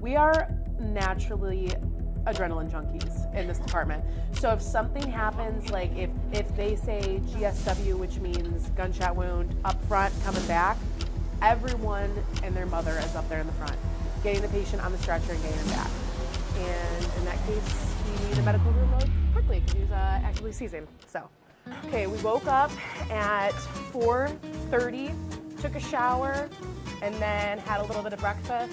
We are naturally adrenaline junkies in this department. So if something happens, like if, if they say GSW, which means gunshot wound, up front, coming back, everyone and their mother is up there in the front, getting the patient on the stretcher and getting him back. And in that case, we need a medical room quickly because he's uh, actively seizing. So, okay, we woke up at 4:30, took a shower, and then had a little bit of breakfast,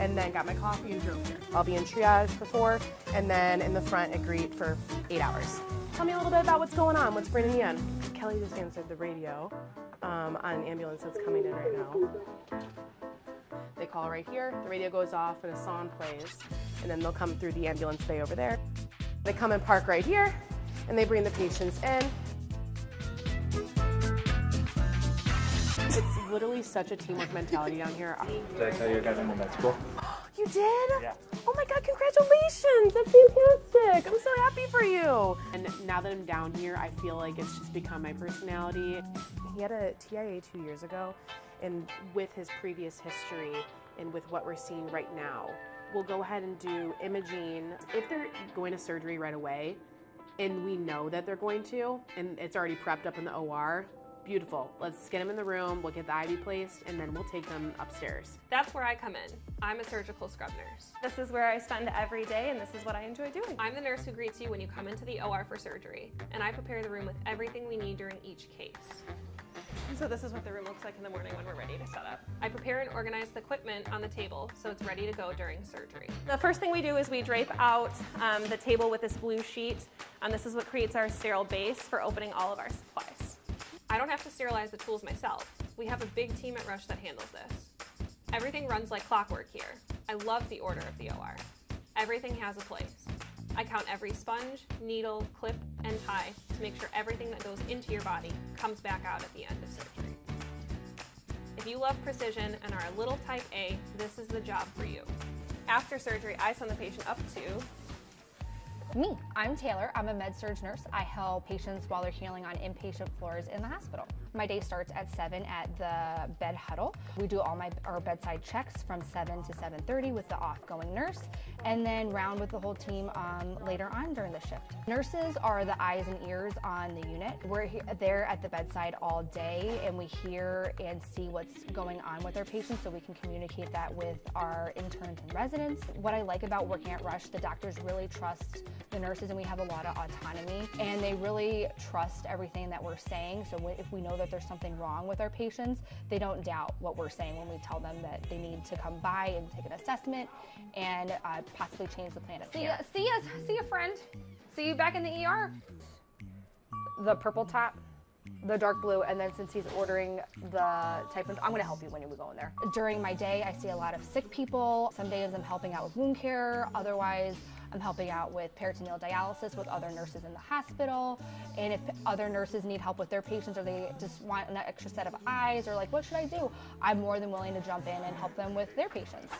and then got my coffee and drove here. I'll be in triage for four, and then in the front at Greet for eight hours. Tell me a little bit about what's going on. What's bringing you in? Kelly just answered the radio um, on an ambulance that's coming in right now. They call right here, the radio goes off and a song plays, and then they'll come through the ambulance bay over there. They come and park right here, and they bring the patients in. Literally such a teamwork mentality down here. Did I tell you I got into med school? You did? Yeah. Oh my God, congratulations! That's fantastic! I'm so happy for you. And now that I'm down here, I feel like it's just become my personality. He had a TIA two years ago, and with his previous history and with what we're seeing right now, we'll go ahead and do imaging. If they're going to surgery right away, and we know that they're going to, and it's already prepped up in the OR, beautiful. Let's get them in the room, we'll get the IV placed, and then we'll take them upstairs. That's where I come in. I'm a surgical scrub nurse. This is where I spend every day, and this is what I enjoy doing. I'm the nurse who greets you when you come into the OR for surgery, and I prepare the room with everything we need during each case. So this is what the room looks like in the morning when we're ready to set up. I prepare and organize the equipment on the table so it's ready to go during surgery. The first thing we do is we drape out um, the table with this blue sheet, and this is what creates our sterile base for opening all of our supplies. I don't have to sterilize the tools myself. We have a big team at Rush that handles this. Everything runs like clockwork here. I love the order of the OR. Everything has a place. I count every sponge, needle, clip, and tie to make sure everything that goes into your body comes back out at the end of surgery. If you love precision and are a little type A, this is the job for you. After surgery, I send the patient up to Me, I'm Taylor. I'm a med surg nurse. I help patients while they're healing on inpatient floors in the hospital. My day starts at 7 at the bed huddle. We do all my our bedside checks from 7 to 7:30 with the off-going nurse, and then round with the whole team um, later on during the shift. Nurses are the eyes and ears on the unit. We're he- there at the bedside all day, and we hear and see what's going on with our patients, so we can communicate that with our interns and residents. What I like about working at Rush, the doctors really trust the nurses, and we have a lot of autonomy, and they really trust everything that we're saying. So if we know that there's something wrong with our patients, they don't doubt what we're saying when we tell them that they need to come by and take an assessment and uh, possibly change the plan of See care. see ya, see ya, friend. See you back in the ER. The purple top, the dark blue, and then since he's ordering the type of, I'm gonna help you when we go in there. During my day, I see a lot of sick people. Some days I'm helping out with wound care. Otherwise, I'm helping out with peritoneal dialysis with other nurses in the hospital. And if other nurses need help with their patients or they just want an extra set of eyes or like, what should I do? I'm more than willing to jump in and help them with their patients.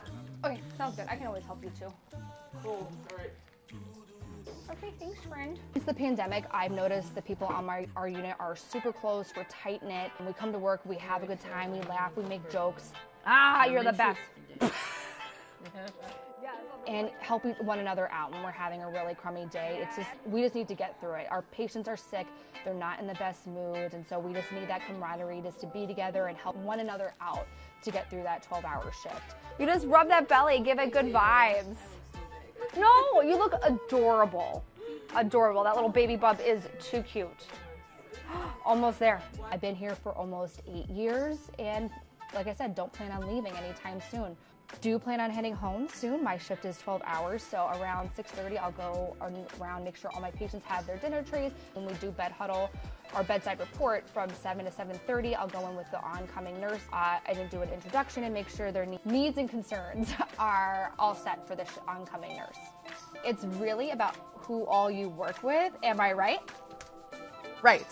Okay, sounds good. I can always help you too. Cool. All right. Okay, thanks, friend. Since the pandemic, I've noticed the people on my our unit are super close. We're tight knit. We come to work, we have a good time, we laugh, we make jokes. Ah, you're the best. and help one another out when we're having a really crummy day. It's just we just need to get through it. Our patients are sick; they're not in the best moods, and so we just need that camaraderie just to be together and help one another out to get through that 12-hour shift. You just rub that belly, give it good vibes. No, you look adorable. Adorable. That little baby bump is too cute. almost there. I've been here for almost eight years, and like I said, don't plan on leaving anytime soon. Do plan on heading home soon. My shift is 12 hours, so around 6:30 I'll go around, make sure all my patients have their dinner trays. When we do bed huddle, our bedside report from 7 to 7:30, I'll go in with the oncoming nurse. Uh, I then do an introduction and make sure their needs and concerns are all set for the oncoming nurse. It's really about who all you work with. Am I right? Right.